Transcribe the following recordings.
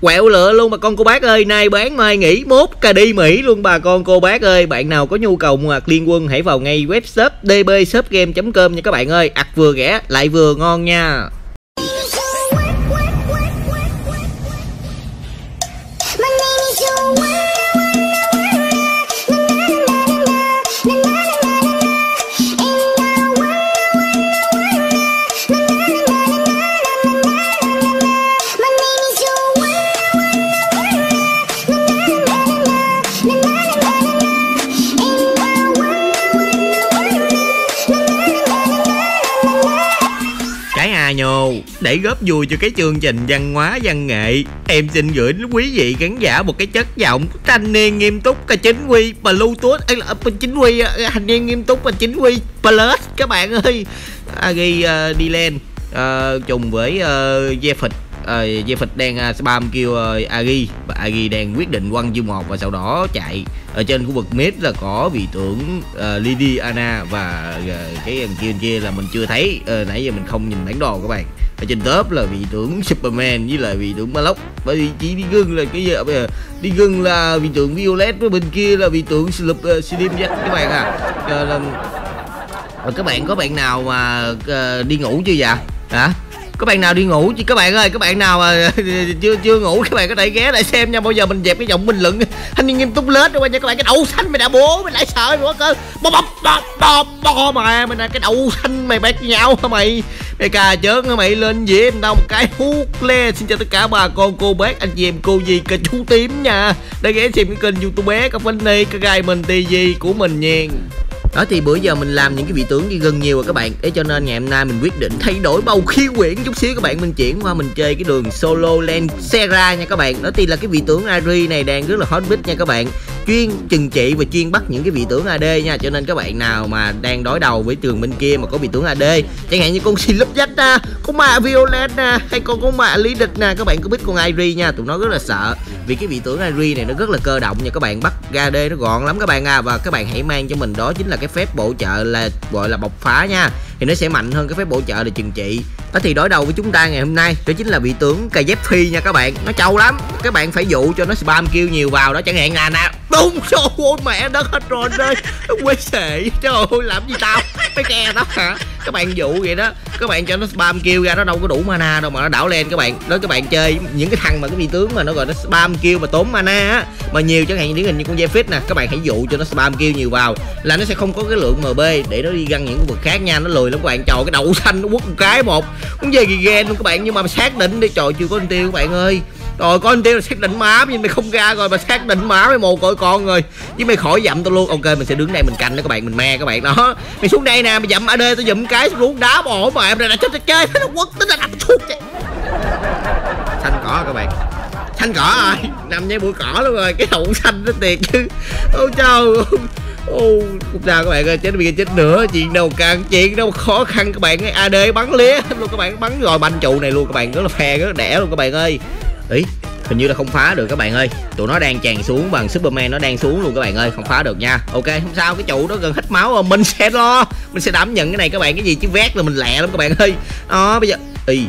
quẹo lựa luôn bà con cô bác ơi. Nay bán mai nghỉ mốt cà đi mỹ luôn bà con cô bác ơi. Bạn nào có nhu cầu mua liên quân, hãy vào ngay web shop dbshopgame com nha các bạn ơi. Ạc vừa rẻ lại vừa ngon nha. Để góp vui cho cái chương trình văn hóa văn nghệ. Em xin gửi đến quý vị khán giả một cái chất giọng thanh niên nghiêm túc cả chính quy. Bluetooth ấy là chính quy ờ, thanh niên nghiêm túc và chính quy. Plus các bạn ơi. À, ghi uh, đi lên. Ờ, uh, trùng với uh, Jeffet Ờ, uh, Jeffet đang uh, spam kêu ờ, uh, Agi và Agi đang quyết định quăng chiêu một và sau đó chạy. Ở trên khu vực mid là có vị tướng ờ, uh, Lidiana và uh, cái thằng kia kia là mình chưa thấy. Uh, nãy giờ mình không nhìn bản đồ các bạn. Ở trên top là vị tướng Superman với lại vị tướng malok bởi vì chỉ đi gừng là cái gì bây giờ đi gừng là vị tướng Violet với bên kia là vị tướng Slip uh, Slim các bạn à uh, là, các bạn có bạn nào mà uh, đi ngủ chưa dạ? Hả? Các bạn nào đi ngủ chứ, các bạn ơi, các bạn nào chưa chưa ngủ, các bạn có thể ghé lại xem nha. Bao giờ mình dẹp cái giọng bình luận thanh niên nghiêm túc lết rồi nha. Các bạn, cái đậu xanh mày đã bố, mày lại sợ mày quá cơ. Bò bò bò bò bò mà, mày là cái đậu xanh mày bét nhau hả mày? Mày cà chớn hả mày? Lên dễ tao một cái hút le. Xin chào tất cả bà con, cô bác, anh chị em, cô gì cả chú tím nha. Đã ghé xem cái kênh youtube bé các phân này cái gai mình tv của mình nha đó, thì bữa giờ mình làm những cái vị tướng gần nhiều rồi các bạn. Thế cho nên ngày hôm nay mình quyết định thay đổi bầu khí quyển chút xíu các bạn. Mình chuyển qua mình chơi cái đường solo land Sera nha các bạn. Đó, thì là cái vị tướng Ari này đang rất là hot bit nha các bạn chuyên chừng trị và chuyên bắt những cái vị tướng AD nha. Cho nên các bạn nào mà đang đối đầu với trường bên kia mà có vị tướng AD chẳng hạn như con xin lấp dách nè, con ma Violet nè, hay con con ma lý địch nè, các bạn có biết con Ari nha. Tụi nó rất là sợ, vì cái vị tướng Ari này nó rất là cơ động nha. Các bạn bắt ra AD nó gọn lắm các bạn à. Và các bạn hãy mang cho mình đó chính là cái phép bổ trợ là, gọi là bộc phá nha. Thì nó sẽ mạnh hơn cái phép bổ trợ là chừng trị. Đó thì đối đầu với chúng ta ngày hôm nay, đó chính là vị tướng cây dép phi nha các bạn. Nó trâu lắm, các bạn phải dụ cho nó spam kêu nhiều vào đó, chẳng hạn là nè đúng rồi, ôi, mẹ đất hết rồi anh ơi. Quê sệ trời ơi, làm gì tao? Mấy ke đó hả? Các bạn dụ vậy đó. Các bạn cho nó spam kêu ra, nó đâu có đủ mana đâu mà nó đảo lên các bạn. Đó các bạn chơi những cái thằng mà cái vị tướng mà nó gọi nó spam kêu mà tốn mana á. Mà nhiều chẳng hạn như điển hình như con dây fit nè, các bạn hãy dụ cho nó spam kêu nhiều vào là nó sẽ không có cái lượng MB để nó đi găng những khu vực khác nha. Nó lười lắm các bạn. Trời cái đậu xanh nó quất một cái một. Cũng về gì ghen luôn các bạn, nhưng mà xác định đi. Trời chưa có tiêu các bạn ơi rồi có anh tiêu xác định má nhưng mày không ra rồi mà xác định má mày mồ côi con rồi. Chứ mày khỏi dậm tao luôn. Ok mình sẽ đứng đây mình canh đó các bạn mình me các bạn. Đó. Mày xuống đây nè mày dậm AD tao dậm cái xuống đá bỏ mà em này là chết chơi nó quất tính là đập thuốc chứ xanh cỏ các bạn. Xanh cỏ rồi nằm với bụi cỏ luôn rồi cái đậu xanh nó tiệt chứ. Ôi trời Ô, không sao các bạn ơi, chết bị chết nữa. Chuyện đâu càng chuyện đâu khó khăn các bạn AD bắn lía luôn các bạn Bắn rồi banh trụ này luôn các bạn Rất là phè, rất là đẻ luôn các bạn ơi. Ý, hình như là không phá được các bạn ơi. Tụi nó đang tràn xuống bằng Superman nó đang xuống luôn các bạn ơi. Không phá được nha. Ok, không sao, cái trụ đó gần hết máu rồi. Mình sẽ lo, mình sẽ đảm nhận cái này các bạn. Cái gì chứ vét là mình lẹ lắm các bạn ơi. Đó, bây giờ Ý,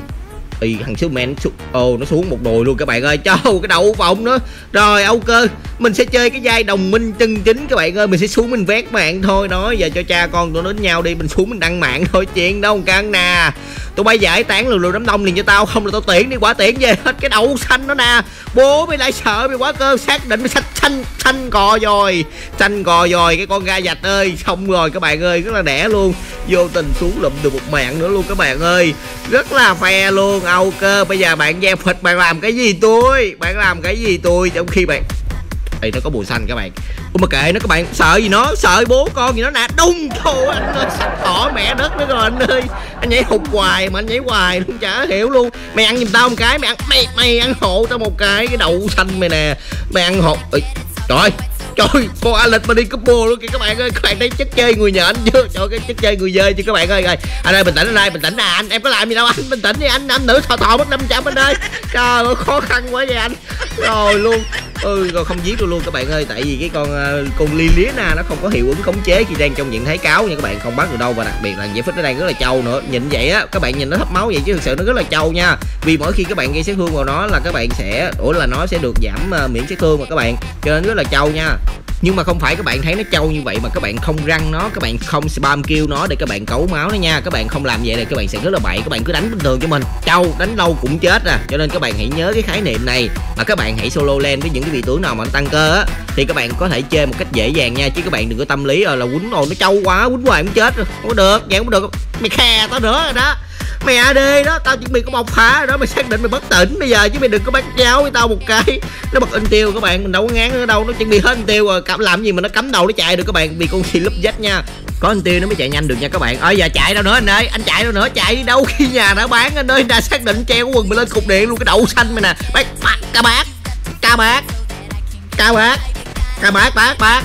Ý, thằng Superman Ồ, nó xuống một đồi luôn các bạn ơi. Cho cái đầu vòng nữa Rồi, ok Mình sẽ chơi cái giai đồng minh chân chính các bạn ơi. Mình sẽ xuống mình vét mạng thôi. Đó Giờ cho cha con tụi nó đến nhau đi. Mình xuống mình đăng mạng thôi. Chuyện đâu căng nè. Tụi bay giải tán lùi lùi đám đông liền cho tao. Không là tao tiễn đi quả tiễn về hết cái đậu xanh đó nè. Bố mày lại sợ mày quá cơ. Xác định mày xanh xanh xanh cò rồi Xanh cò rồi cái con ga dạch ơi. Xong rồi các bạn ơi rất là đẻ luôn. Vô tình xuống lụm được một mạng nữa luôn các bạn ơi. Rất là phe luôn. À, Âu cơ Bây giờ bạn gieo phịch bạn làm cái gì tôi? Bạn làm cái gì tôi? Trong khi bạn đây nó có bùi xanh các bạn. Ủa mà kệ nó các bạn sợ gì nó? Sợ bố con gì nó nè đung thôi anh ơi sắp tỏ mẹ đất nữa rồi anh ơi. Anh nhảy hụt hoài mà anh nhảy hoài luôn chả hiểu luôn. Mày ăn giùm tao một cái mày ăn mày mày ăn hộ tao một cái cái đậu xanh mày nè. Mày ăn hộ Ê, trời trời, con Alex mà đi combo luôn kìa các bạn ơi. Các bạn thấy chất chơi người nhện chưa? Trời cái chất chơi người dơi chứ các bạn ơi. Rồi, anh ơi, bình tĩnh anh ơi, bình tĩnh nè, anh, em có làm gì đâu anh? Bình tĩnh đi anh anh nữ thò thò mất 500 anh ơi. Trời ơi, khó khăn quá vậy anh. Rồi luôn ừ con không giết tôi luôn các bạn ơi tại vì cái con uh, con Liliana nó không có hiệu ứng khống chế khi đang trong trạng thái cáo nha các bạn không bắt được đâu và đặc biệt là giải phích nó đang rất là trâu nữa nhìn vậy á các bạn nhìn nó thấp máu vậy chứ thực sự nó rất là trâu nha vì mỗi khi các bạn gây sát thương vào nó là các bạn sẽ ủa là nó sẽ được giảm uh, miễn sát thương mà các bạn cho nên rất là trâu nha nhưng mà không phải các bạn thấy nó trâu như vậy mà các bạn không răng nó các bạn không spam kêu nó để các bạn cấu máu nó nha các bạn không làm vậy là các bạn sẽ rất là bậy các bạn cứ đánh bình thường cho mình trâu đánh lâu cũng chết à cho nên các bạn hãy nhớ cái khái niệm này mà các bạn hãy solo lên với những cái vị tướng nào mà tăng cơ á thì các bạn có thể chơi một cách dễ dàng nha chứ các bạn đừng có tâm lý là, là quýnh ồ nó trâu quá quýnh hoài cũng chết rồi không có được vậy không được mày khe tao nữa rồi đó. Mày AD đó tao chuẩn bị có một phá rồi đó mày xác định mày bất tỉnh bây giờ chứ mày đừng có bắt cháo với tao một cái. Nó bật in tiêu các bạn mình đâu có ngán nữa đâu nó chuẩn bị hết in tiêu rồi cảm làm gì mà nó cắm đầu nó chạy được các bạn vì con xì lúp dách nha. Có anh tiêu nó mới chạy nhanh được nha các bạn. Ơi giờ chạy đâu nữa anh ơi anh chạy đâu nữa chạy đi đâu khi nhà đã bán anh ơi đã xác định treo quần mình lên cục điện luôn cái đậu xanh mày nè. Bác ca bác ca bác ca bác ca bác bác bác.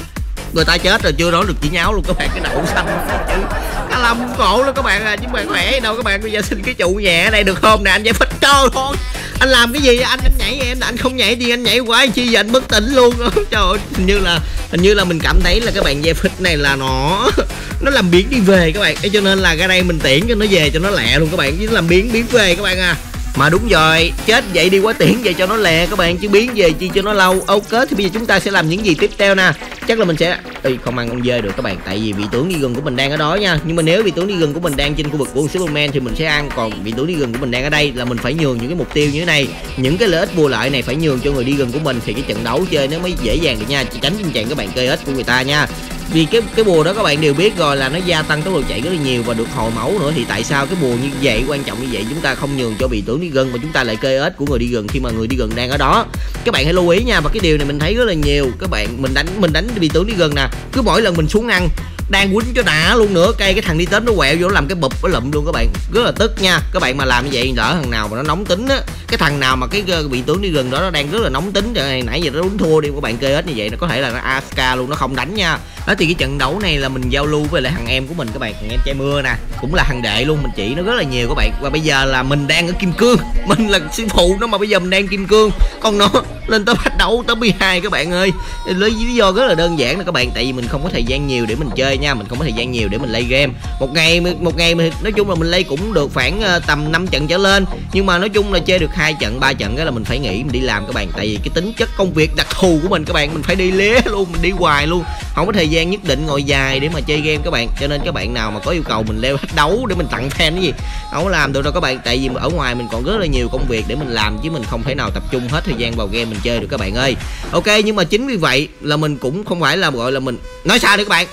Người ta chết rồi, chưa nói được chỉ nháo luôn các bạn, cái đậu xanh chứ cá lâm cổ luôn các bạn à. Chứ bạn khỏe đâu các bạn, bây giờ xin cái trụ nhẹ ở đây được không nè, anh giải phích trời thôi. Anh làm cái gì anh anh nhảy em anh không nhảy thì anh nhảy quá chi giờ anh bất tỉnh luôn. Trời ơi, hình như là, hình như là mình cảm thấy là các bạn giải phích này là nó nó làm biến đi về các bạn. Cho nên là ra đây mình tiễn cho nó về cho nó lẹ luôn các bạn. Chứ làm biến biến về các bạn à mà đúng rồi chết vậy đi quá tiễn về cho nó lẹ các bạn chứ biến về chi cho nó lâu. Ok thì bây giờ chúng ta sẽ làm những gì tiếp theo nè. Chắc là mình sẽ Ê, không ăn con dơi được các bạn tại vì vị tướng đi gần của mình đang ở đó nha. Nhưng mà nếu vị tướng đi gần của mình đang trên khu vực của Superman thì mình sẽ ăn còn vị tướng đi gần của mình đang ở đây là mình phải nhường những cái mục tiêu như thế này. Những cái lợi ích bù lại này phải nhường cho người đi gần của mình thì cái trận đấu chơi nó mới dễ dàng được nha. Tránh tình trạng các bạn cây ích của người ta nha vì cái cái bùa đó các bạn đều biết rồi là nó gia tăng tốc độ chạy rất là nhiều và được hồi máu nữa. Thì tại sao cái bùa như vậy, quan trọng như vậy, chúng ta không nhường cho bị tướng đi gần mà chúng ta lại kê ếch của người đi gần khi mà người đi gần đang ở đó. Các bạn hãy lưu ý nha, và cái điều này mình thấy rất là nhiều. Các bạn, mình đánh mình đánh bị tướng đi gần nè, cứ mỗi lần mình xuống ăn, đang quýnh cho đã luôn nữa, cây cái thằng đi tới nó quẹo vô làm cái bụp nó lụm luôn các bạn. Rất là tức nha. Các bạn mà làm như vậy đỡ thằng nào mà nó nóng tính á, cái thằng nào mà cái bị tướng đi gần đó, nó đang rất là nóng tính rồi nãy giờ nó đúng thua đi, các bạn kê hết như vậy nó có thể là nó ask luôn, nó không đánh nha đó, thì cái trận đấu này là mình giao lưu với lại thằng em của mình, các bạn. Thằng em trai mưa nè, cũng là thằng đệ luôn, mình chỉ nó rất là nhiều, các bạn. Và bây giờ là mình đang ở kim cương. Mình là sư phụ nó mà bây giờ mình đang kim cương. Còn nó lên tới bắt đấu, tới 12 các bạn ơi. Lấy lý do rất là đơn giản là các bạn. Tại vì mình không có thời gian nhiều để mình chơi nha, mình không có thời gian nhiều để mình lay game. Một ngày một ngày mình nói chung là mình lay cũng được khoảng ờ, tầm 5 trận trở lên. Nhưng mà nói chung là chơi được hai trận, ba trận cái là mình phải nghỉ, mình đi làm, các bạn. Tại vì cái tính chất công việc đặc thù của mình, các bạn, mình phải đi lé luôn, mình đi hoài luôn. Không có thời gian gian nhất định ngồi dài để mà chơi game các bạn. Cho nên các bạn nào mà có yêu cầu mình leo hết đấu để mình tặng fan cái gì không làm được đâu các bạn. Tại vì ở ngoài mình còn rất là nhiều công việc để mình làm chứ mình không thể nào tập trung hết thời gian vào game mình chơi được các bạn ơi. Ok, nhưng mà chính vì vậy là mình cũng không phải là, gọi là mình, nói sao được các bạn.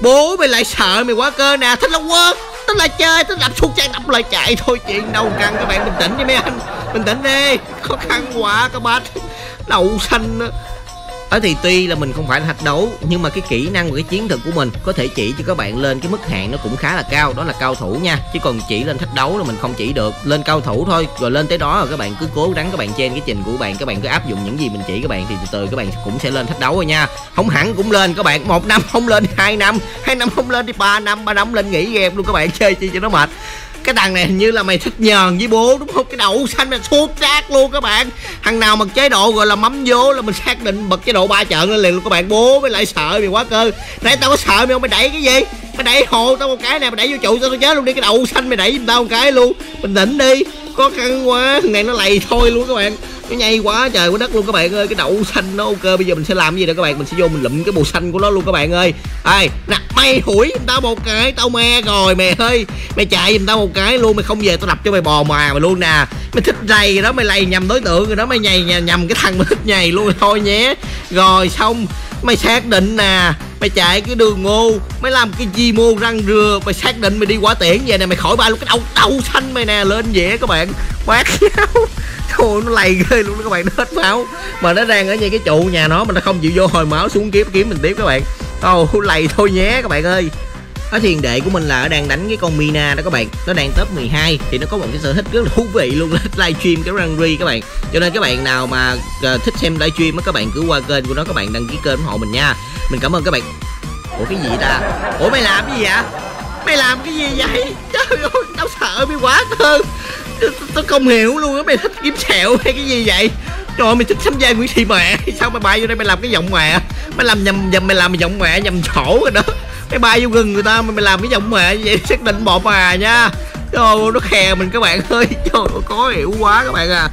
Bố mày lại sợ mày quá cơ nè, thích là quên, thích là chơi, thích đập xuống trang đập lại chạy. Thôi chuyện đâu căng các bạn, bình tĩnh đi mấy anh, bình tĩnh đi. Khó khăn quá, các bác, đậu xanh ở thì tuy là mình không phải là thách đấu, nhưng mà cái kỹ năng và cái chiến thuật của mình có thể chỉ cho các bạn lên cái mức hạn nó cũng khá là cao, đó là cao thủ nha. Chứ còn chỉ lên thách đấu là mình không chỉ được, lên cao thủ thôi, rồi lên tới đó rồi các bạn cứ cố gắng các bạn trên cái trình của bạn, các bạn cứ áp dụng những gì mình chỉ các bạn thì từ từ các bạn cũng sẽ lên thách đấu rồi nha. Không hẳn cũng lên các bạn, một năm không lên, hai năm hai năm không lên thì ba năm ba năm lên nghỉ game luôn các bạn, chơi chi cho nó mệt cái thằng này hình như là mày thích nhờn với bố, đúng không? Cái đậu xanh là suốt rác luôn các bạn. Thằng nào mà chế độ gọi là mắm vô là mình xác định bật chế độ ba trận lên liền luôn các bạn. Bố mới lại sợ mày quá cơ. Nãy tao có sợ mày không? Mày đẩy cái gì? Mày đẩy hồ tao một cái nè, mày đẩy vô trụ tao chết luôn đi. Cái đậu xanh mày đẩy tao một cái luôn. Bình tĩnh đi. Có khăn quá thằng này nó lầy thôi luôn các bạn nó nhây quá trời quá đất luôn các bạn ơi. Cái đậu xanh nó ok, bây giờ mình sẽ làm cái gì đó các bạn? Mình sẽ vô mình lụm cái bù xanh của nó luôn các bạn ơi. Ai nè, mày hủi giùm tao một cái, tao me rồi mày ơi. Mày chạy giùm tao một cái luôn, mày không về tao đập cho mày bò mà mày luôn nè. Mày thích rầy rồi đó, mày lầy nhầm đối tượng rồi đó, mày nhầy nhầm cái thằng mà thích nhầy luôn, thôi nhé. Rồi xong, mày xác định nè, mày chạy cái đường ngô mày làm cái gì mô răng rừa, mày xác định mày đi quả tiễn về nè, mày khỏi ba luôn cái đầu đậu xanh mày nè, lên dễ các bạn. Quát nhau. khô nó lầy ghê luôn đó các bạn nó hết máu. Mà nó đang ở ngay cái trụ nhà nó mà nó không chịu vô hồi máu xuống kiếm kiếm mình tiếp các bạn. Ồ oh, lầy thôi nhé các bạn ơi. Ở thiền đệ của mình là đang đánh cái con Mina đó các bạn. Nó đang top 12 thì nó có một cái sở thích rất là thú vị luôn là livestream cái Rangri các bạn. Cho nên các bạn nào mà ờ, thích xem livestream á các bạn cứ qua kênh của nó các bạn đăng ký kênh ủng hộ mình nha. Mình cảm ơn các bạn. Ủa cái gì ta? Ủa mày làm cái gì vậy? Mày làm cái gì vậy? Trời ơi tao sợ mày quá cơ tao không hiểu luôn á, mày thích kiếm sẹo hay cái gì vậy? Trời ơi, mày thích sắm vai nguyễn thị mẹ sao mày bay vô đây mày làm cái giọng mẹ mày làm nhầm nhầm mày làm giọng mẹ nhầm chỗ rồi đó. Mày bay vô gần người ta mà mày làm cái giọng mẹ vậy, xác định một mà nha. Trời ơi, nó khè mình các bạn ơi. Trời ơi có hiểu quá các bạn à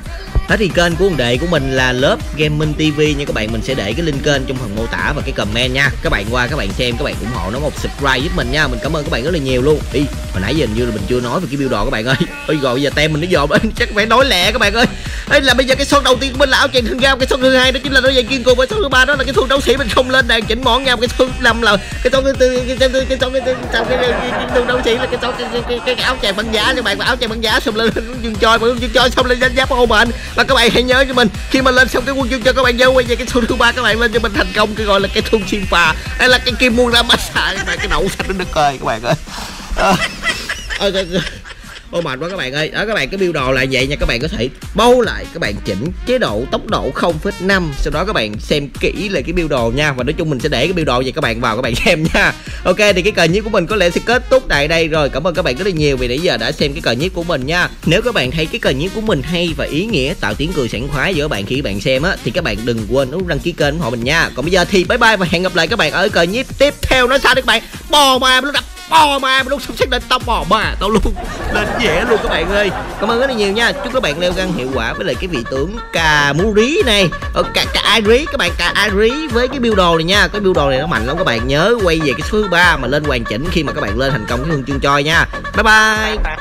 thế thì kênh của đệ của mình là lớp gaming tv nha. Các bạn, mình sẽ để cái link kênh trong phần mô tả và cái comment nha. Các bạn qua, các bạn xem, các bạn ủng hộ nó một subscribe giúp mình nha. Mình cảm ơn các bạn rất là nhiều luôn. Đi hồi nãy giờ hình như là mình chưa nói về cái build đồ các bạn ơi. Ôi gọi giờ tem mình nó dồn chắc phải nói lẹ các bạn ơi. Ê, là bây giờ cái son đầu tiên của mình là áo chàng thương gao cái son thứ hai đó chính là đôi giày kiên cường và son thứ ba đó là cái thương đấu sĩ mình không lên đàn chỉnh món nhau. Cái son năm là cái son thứ tư cái son cái son cái son cái thương đấu sĩ là cái son cái cái áo chàng băng giá các bạn. Và áo chàng băng giá xong lên dương choi dương choi xong lên đánh giáp ô mệnh và các bạn hãy nhớ cho mình khi mà lên xong cái quân chương cho các bạn nhớ quay về cái son thứ ba các bạn lên cho mình thành công cái gọi là cái thương xuyên phà. Hay là cái kim muôn ra massage các bạn cái đậu xanh nó được rồi các bạn ơi. À, ô mệt quá các bạn ơi đó các bạn cái biểu đồ là vậy nha các bạn có thể bâu lại các bạn chỉnh chế độ tốc độ 0,5 sau đó các bạn xem kỹ lại cái biểu đồ nha và nói chung mình sẽ để cái biểu đồ vậy các bạn vào các bạn xem nha ok thì cái cờ nhiếp của mình có lẽ sẽ kết thúc tại đây rồi cảm ơn các bạn rất là nhiều vì nãy giờ đã xem cái cờ nhiếp của mình nha nếu các bạn thấy cái cờ nhiếp của mình hay và ý nghĩa tạo tiếng cười sảng khoái giữa bạn khi các bạn xem á thì các bạn đừng quên nút đăng ký kênh ủng hộ mình nha còn bây giờ thì bye bye và hẹn gặp lại các bạn ở cờ nhiếp tiếp theo nó sao đấy các bạn bò mà nó đập bò mà lúc xúc xác định tao bò mà tao luôn lên dễ luôn các bạn ơi. Cảm ơn rất là nhiều nha. Chúc các bạn leo găng hiệu quả với lại cái vị tướng cà mu rí này. Ờ, cà cà ai rí các bạn cà ai rí với cái build đồ này nha. Cái build đồ này nó mạnh lắm các bạn. Nhớ quay về cái số 3 mà lên hoàn chỉnh khi mà các bạn lên thành công cái hương chương choi nha. Bye bye.